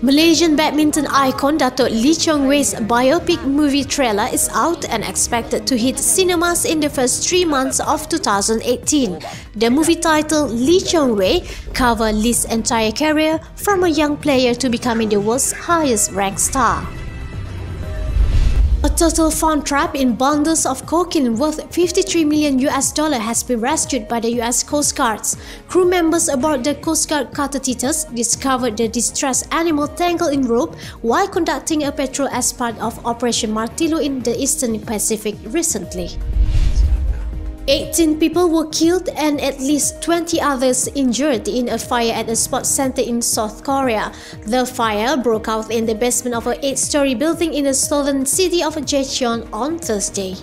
Malaysian badminton icon Datuk Lee Chong Wei's biopic movie trailer is out and expected to hit cinemas in the first three months of 2018. The movie titled Lee Chong Wei covers Lee's entire career from a young player to becoming the world's highest ranked star. A total found trapped in bundles of cocaine worth 53 million US dollar has been rescued by the US Coast Guards. Crew members aboard the Coast Guard Cutter Titus discovered the distressed animal tangled in rope while conducting a patrol as part of Operation Martillo in the Eastern Pacific recently. 18 people were killed and at least 20 others injured in a fire at a sports center in South Korea. The fire broke out in the basement of an 8-story building in the southern city of Jecheon on Thursday.